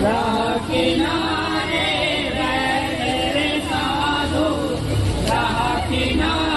किनारे साधु रहा किनारे